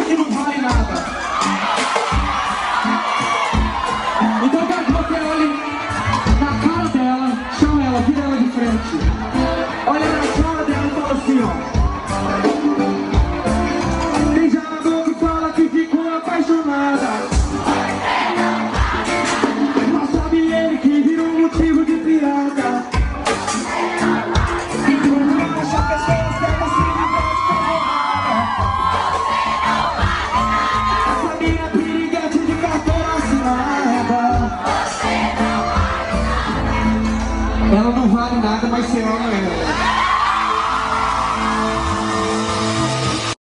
aqui que não vale nada. Então quero que você olhe na cara dela, chama ela, vira ela de frente. Olha na cara dela e fala assim, ó. Ela não vale nada, mas você ama ela.